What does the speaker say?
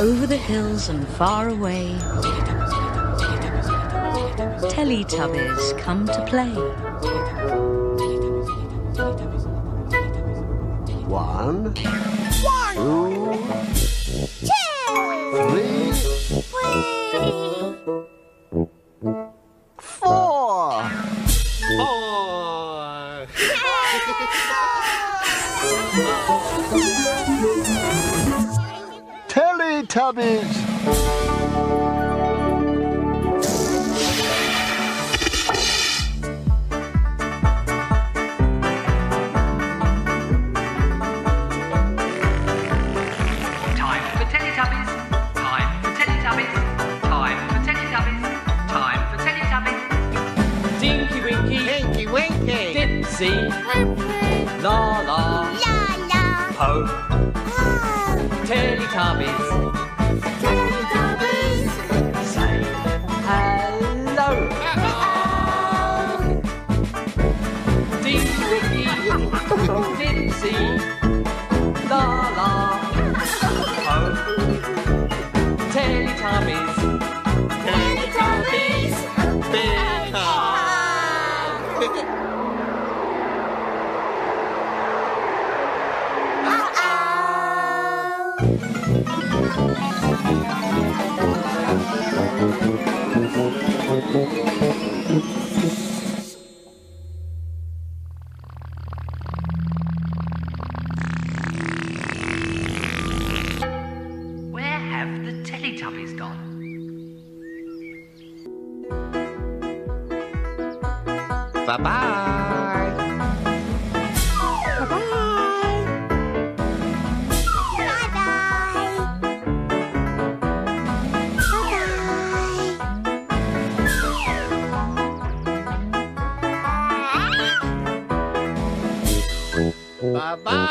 Over the hills and far away, Teletubbies come to play. One, One, two, two, three, three, four. Four. Teletubbies. Time for Teletubbies. Time for Teletubbies. Time for Teletubbies. Time for Teletubbies. Tinky Winky. Tinky Winky. Dipsy. Laa-Laa. la la, Po. Teletubbies. Teletubbies. Teletubbies. Teletubbies. Big hug. Uh-oh. Bye-bye. Bye-bye.